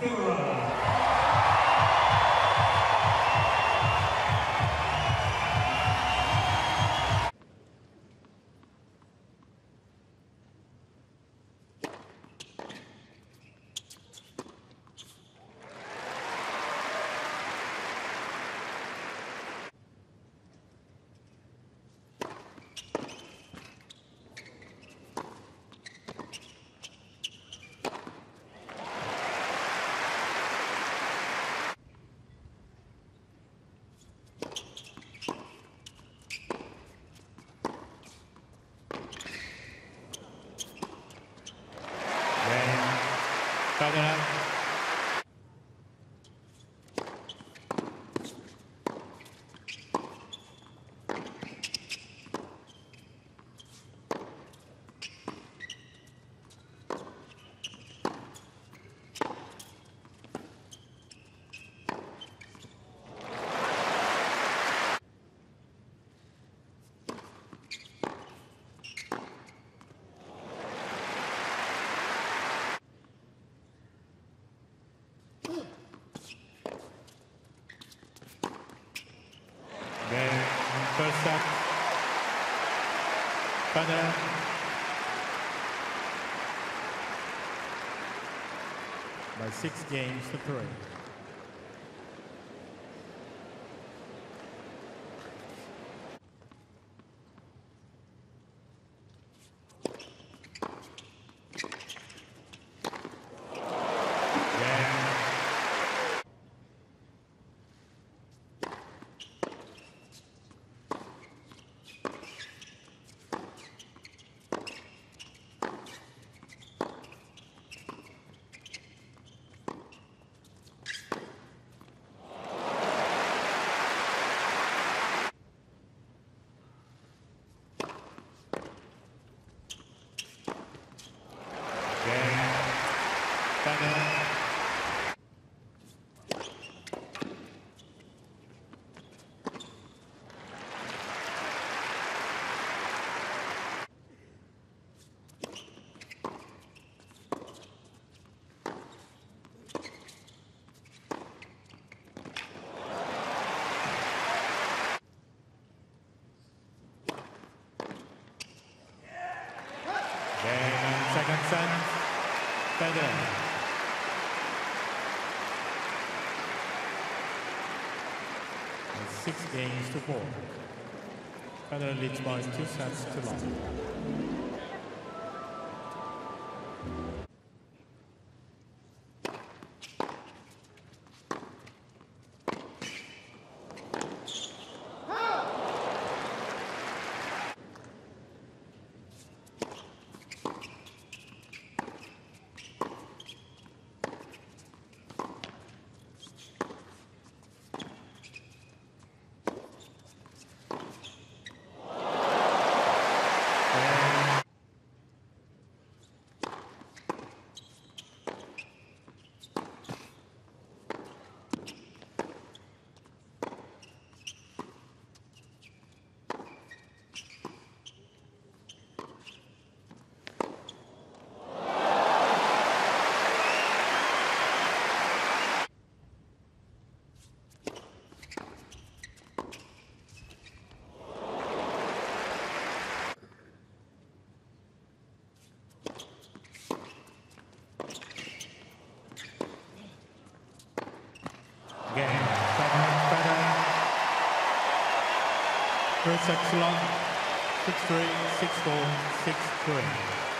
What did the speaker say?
Pela. 가드 By six games to three. Sven Bede. Six games to four. Federer leads by two sets to one. First six four, six three.